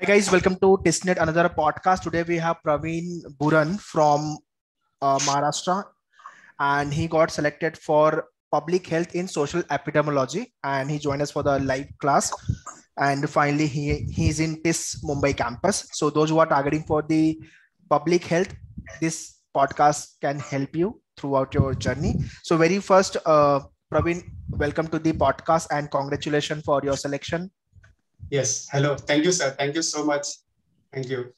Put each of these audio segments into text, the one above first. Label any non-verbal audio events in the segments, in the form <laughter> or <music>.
Hi guys, welcome to TISSNET, another podcast. Today we have Praveen Buran from uh, Maharashtra, and he got selected for public health in social epidemiology, and he joined us for the live class. And finally, he he's in TISS Mumbai campus. So those who are targeting for the public health, this podcast can help you throughout your journey. So very first, uh, Praveen, welcome to the podcast and congratulations for your selection Yes. Hello. Thank you, sir. Thank you so much. Thank you.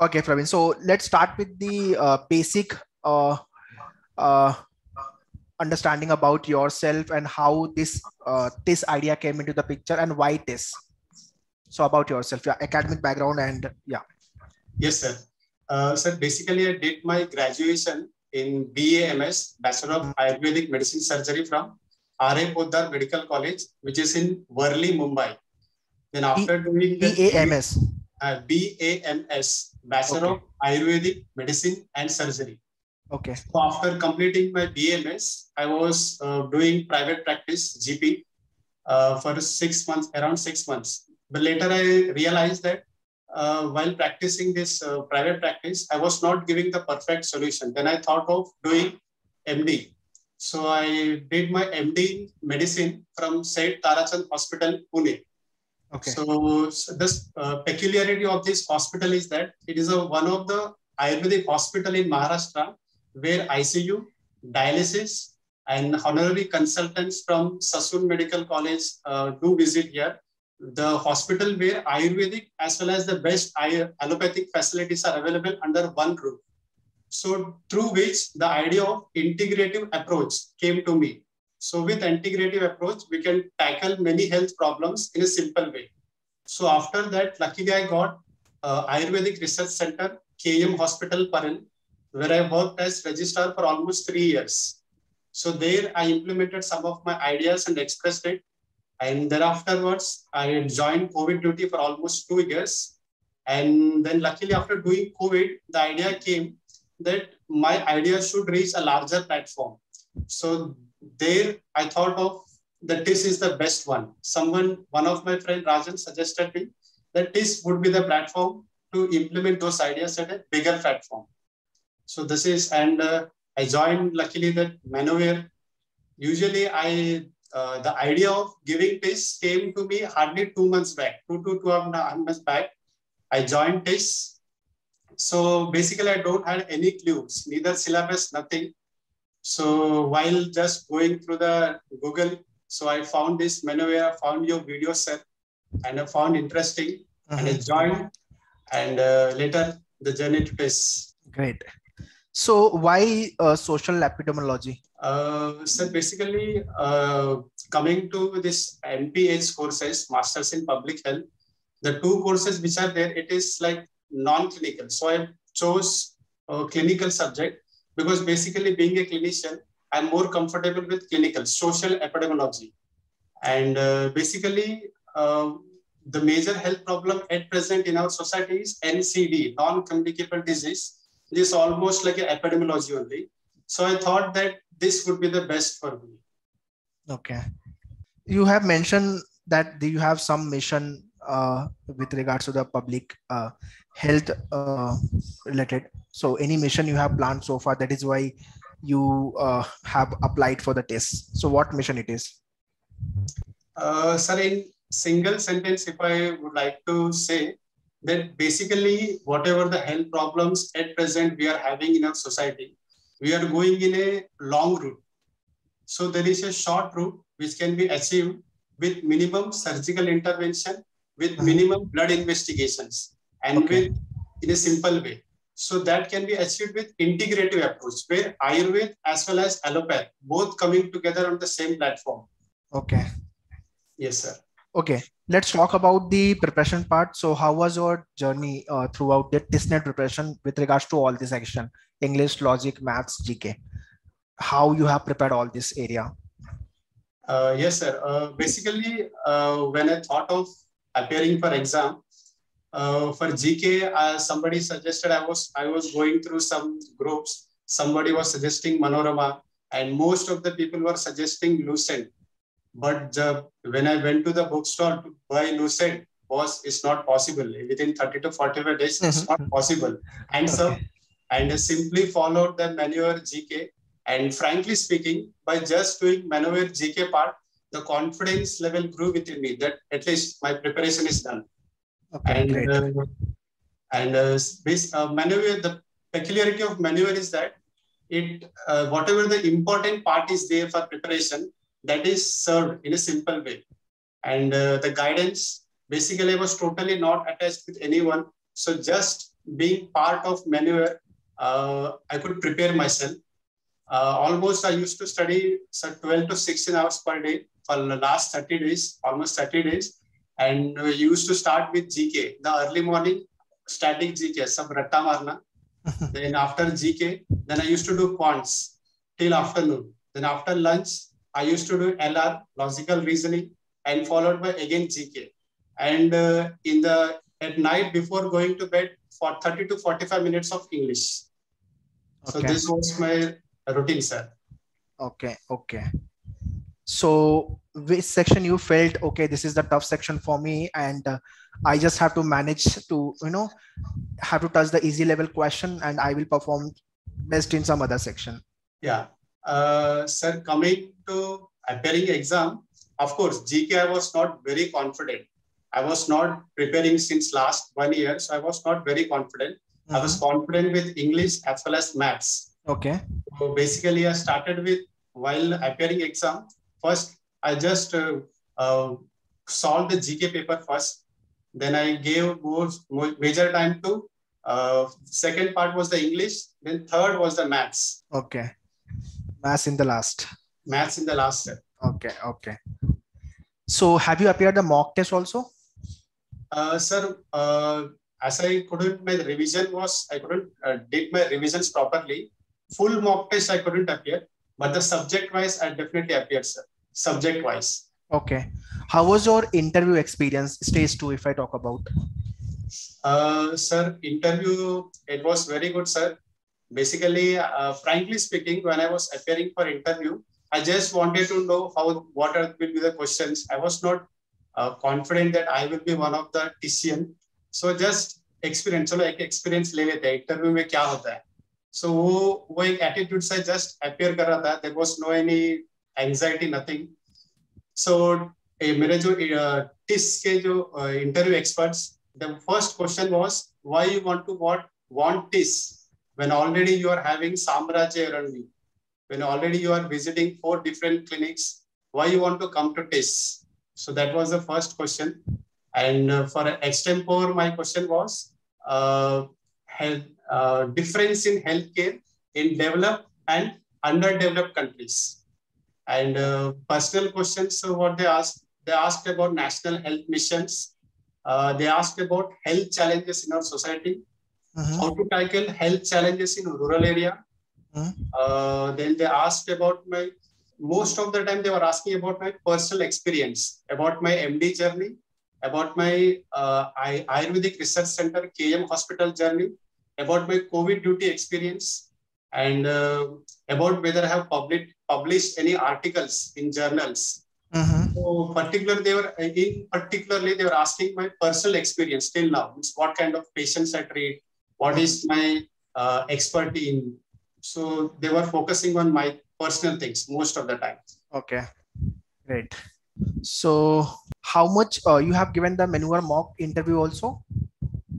Okay, Praveen. So let's start with the uh, basic uh, uh, understanding about yourself and how this uh, this idea came into the picture and why this. So about yourself, your academic background and yeah. Yes, sir. Uh, sir, basically, I did my graduation in BAMS, Bachelor of Ayurvedic Medicine Surgery from R.A. Poddar Medical College, which is in Worli, Mumbai. Then after doing the BAMS. Uh, BAMS, Bachelor okay. of Ayurvedic Medicine and Surgery. Okay. So after completing my BAMS, I was uh, doing private practice GP uh, for six months, around six months. But later I realized that uh, while practicing this uh, private practice, I was not giving the perfect solution. Then I thought of doing MD. So I did my MD in medicine from Said Tarachand Hospital, Pune. Okay. So, so this uh, peculiarity of this hospital is that it is a one of the Ayurvedic hospital in Maharashtra where ICU, dialysis, and honorary consultants from Sassoon Medical College uh, do visit here. The hospital where Ayurvedic as well as the best allopathic facilities are available under one roof. So through which the idea of integrative approach came to me. So with integrative approach, we can tackle many health problems in a simple way. So after that, luckily I got uh, Ayurvedic Research Center, KEM Hospital, Parel, where I worked as registrar for almost three years. So there I implemented some of my ideas and expressed it. And then afterwards, I joined COVID duty for almost two years. And then luckily after doing COVID, the idea came that my idea should reach a larger platform. So there I thought of that this is the best one. Someone, one of my friend Rajan suggested me that this would be the platform to implement those ideas at a bigger platform. So this is, and uh, I joined luckily that Manoeuvre. Usually I, uh, the idea of giving this came to me hardly two months back, two to two and a half months back. I joined this. So basically I don't have any clues, neither syllabus, nothing. So while just going through the Google, so I found this Manoeuvre, found your video set, and I found interesting, and I mm-hmm. joined, and uh, later the journey to this. Great. So why uh, social epidemiology? Uh, so basically, uh, coming to this MPH courses, Masters in Public Health, the two courses which are there, it is like non-clinical. So I chose a clinical subject because basically being a clinician, I'm more comfortable with clinical, social epidemiology. And uh, basically, uh, the major health problem at present in our society is NCD, non-communicable disease. This is almost like an epidemiology only. So I thought that this would be the best for me. Okay. You have mentioned that you have some mission uh, with regards to the public uh, health uh, related. So any mission you have planned so far that is why you uh, have applied for the test. So what mission it is? Uh, sir in single sentence if i would like to say that basically whatever the health problems at present we are having in our society we are going in a long route. So there is a short route which can be achieved with minimum surgical intervention with uh-huh. minimum blood investigations and okay. with in a simple way. So that can be achieved with integrative approach where Ayurveda as well as allopath both coming together on the same platform. Okay. Yes, sir. Okay, let's talk about the preparation part. So how was your journey uh, throughout the TISSNET preparation with regards to all this action, English, logic, maths, GK? How you have prepared all this area? Uh, yes, sir. Uh, basically, uh, when I thought of appearing for exam. Uh, for GK, uh, somebody suggested I was I was going through some groups. Somebody was suggesting Manorama, and most of the people were suggesting Lucent. But when I went to the bookstore to buy Lucent, was is not possible within 30 to 45 days. It's not <laughs> possible. And so, and simply followed the Manoeuvre GK. And frankly speaking, by just doing Manoeuvre GK part, the confidence level grew within me that at least my preparation is done. Okay, And uh, and uh, base, uh, Manoeuvre, the peculiarity of Manoeuvre is that it uh, whatever the important part is there for preparation, that is served in a simple way. And uh, the guidance, basically, was totally not attached with anyone. So just being part of Manoeuvre, uh, I could prepare myself. Uh, almost I used to study so 12 to 16 hours per day for the last 30 days, almost 30 days. And we used to start with GK, the early morning static GK, sab ratta marna. <laughs> then after GK, then I used to do quants till afternoon. Then after lunch, I used to do LR, logical reasoning, and followed by again GK. And uh, in the at night before going to bed for 30 to 45 minutes of English. So this was my routine, sir. Okay, okay. So which section you felt okay, this is the tough section for me, and uh, I just have to manage to you know have to touch the easy level question, and I will perform best in some other section. Yeah. Uh, sir, coming to appearing exam, of course, GK, I was not very confident. I was not preparing since last one year, so I was not very confident. I was confident with English as well as maths. Okay. So basically, I started with while appearing exam. First, I just uh, uh, solved the GK paper first. Then I gave more, mo- major time to. Uh, second part was the English. Then third was the maths. Okay. Maths in the last. Maths in the last step. Okay. Okay. So have you appeared the mock test also? Uh, sir, uh, as I couldn't, my revision was, I couldn't uh, did my revisions properly. Full mock test, I couldn't appear, but the subject wise, I definitely appeared, sir. Subject wise. Okay. How was your interview experience, stage two, if I talk about? Uh, sir, interview, it was very good, sir. Basically, uh, frankly speaking, when I was appearing for interview, I just wanted to know how, what are, will be the questions. I was not uh, confident that I will be one of the TCN. So just experience, चलो एक experience ले लेते हैं interview में क्या होता है. सो so, वो वो एक एटीट्यूड से जस्ट अपियर कर रहा था there was no any anxiety nothing so मेरे जो टिस के जो interview experts the first question was why you want to what want TISS when already you are having Samrajya you? when already you are visiting four different clinics, why you want to come to TISS? So that was the first question. And uh, for extempore, my question was, uh, uh, difference in healthcare in developed and underdeveloped countries and uh, personal questions so what they asked they asked about national health missions uh, they asked about health challenges in our society, Mhm. how to tackle health challenges in rural area. Mhm. Uh, then they asked about my, most of the time they were asking about my personal experience, about my MD journey, about my uh, Ayurvedic Research Center, KEM Hospital journey, about my COVID duty experience, and uh, about whether I have public, published any articles in journals. Mhm. So particularly they were in particularly they were asking my personal experience till now. Means what kind of patients I treat, what is my uh, expertise in. So they were focusing on my personal things most of the time. Okay, great. So, how much uh, you have given the Manoeuvre mock interview also,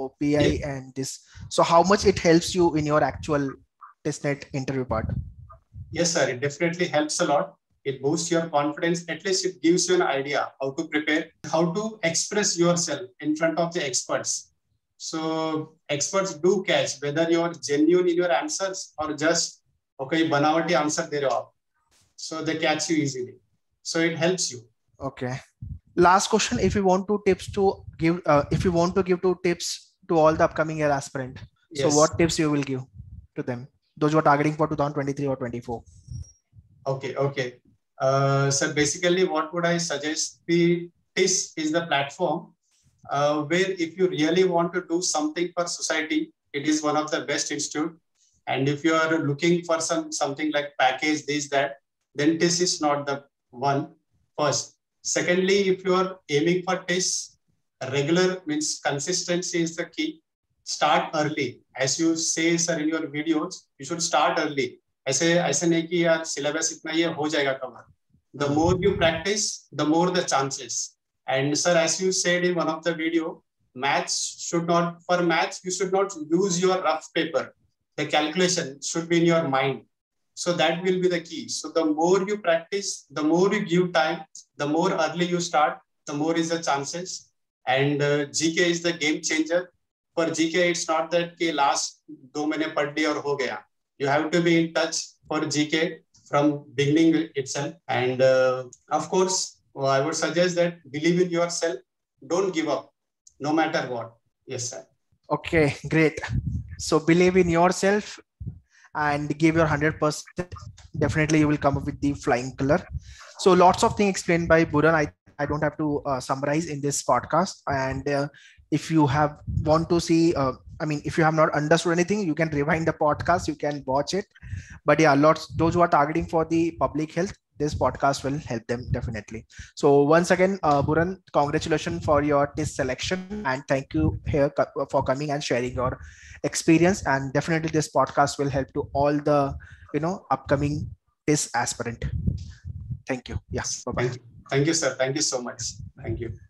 OPI and this. So, how much it helps you in your actual TISSNET interview part? Yes, sir. It definitely helps a lot. It boosts your confidence. At least it gives you an idea how to prepare, how to express yourself in front of the experts. So experts do catch whether you're genuine in your answers or just okay, banawati answer there are. So they catch you easily. So it helps you. Okay. Last question: If you want to tips to give, uh, if you want to give two tips to all the upcoming year aspirant, so what tips you will give to them? Those who are targeting for 2023 or 24. Okay, okay. Uh, so basically, what would I suggest? The TISS is the platform uh, where if you really want to do something for society, it is one of the best institute. And if you are looking for some something like package this that, then TISS is not the one. First, secondly, if you are aiming for TISS, regular means consistency is the key. Start early. As you say, sir, in your videos, you should start early. ऐसे ऐसे नहीं कि यार syllabus इतना ये हो जाएगा cover the more you practice the more the chances and sir as you said in one of the video maths should not for maths you should not use your rough paper the calculation should be in your mind so that will be the key so the more you practice the more you give time the more early you start the more is the chances and uh, gk is the game changer. For gk it's not that ke last do mahine pad liya aur ho gaya. You have to be in touch for gk from beginning itself. And uh, of course i would suggest that believe in yourself. Don't give up no matter what. Yes sir. Okay great. So believe in yourself and give your 100% definitely you will come up with the flying color. So lots of things explained by buran i don't have to uh, summarize in this podcast. And uh, if you have want to see uh, i mean if you have not understood anything you can rewind the podcast. You can watch it. But yeah lots those who are targeting for the public health this podcast will help them definitely. So once again uh, buran congratulations for your test selection. And thank you here for coming and sharing your experience. And definitely this podcast will help to all the you know upcoming test aspirant. Thank you. Yes thank you, thank you sir. Thank you so much. Thank you